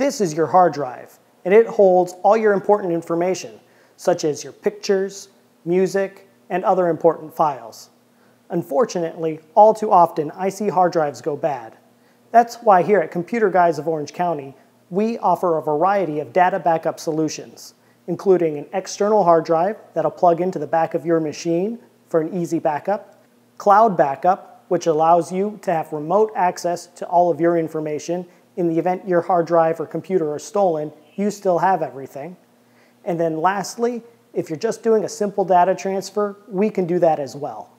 This is your hard drive, and it holds all your important information, such as your pictures, music, and other important files. Unfortunately, all too often I see hard drives go bad. That's why here at Computer Guys of Orange County, we offer a variety of data backup solutions, including an external hard drive that'll plug into the back of your machine for an easy backup, cloud backup, which allows you to have remote access to all of your information in the event your hard drive or computer are stolen, you still have everything. And then lastly, if you're just doing a simple data transfer, we can do that as well.